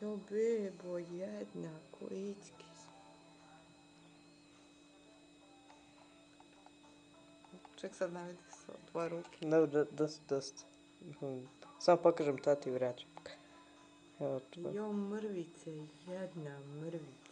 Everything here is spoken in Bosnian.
Jo, bebo, jedna kojički. Ček sad ne vidi se od tvoje ruke. Ne, da, da, da, mhm. Samo pokažem tati i vraćam. Evo, Jo, mrvice, jedna mrvica.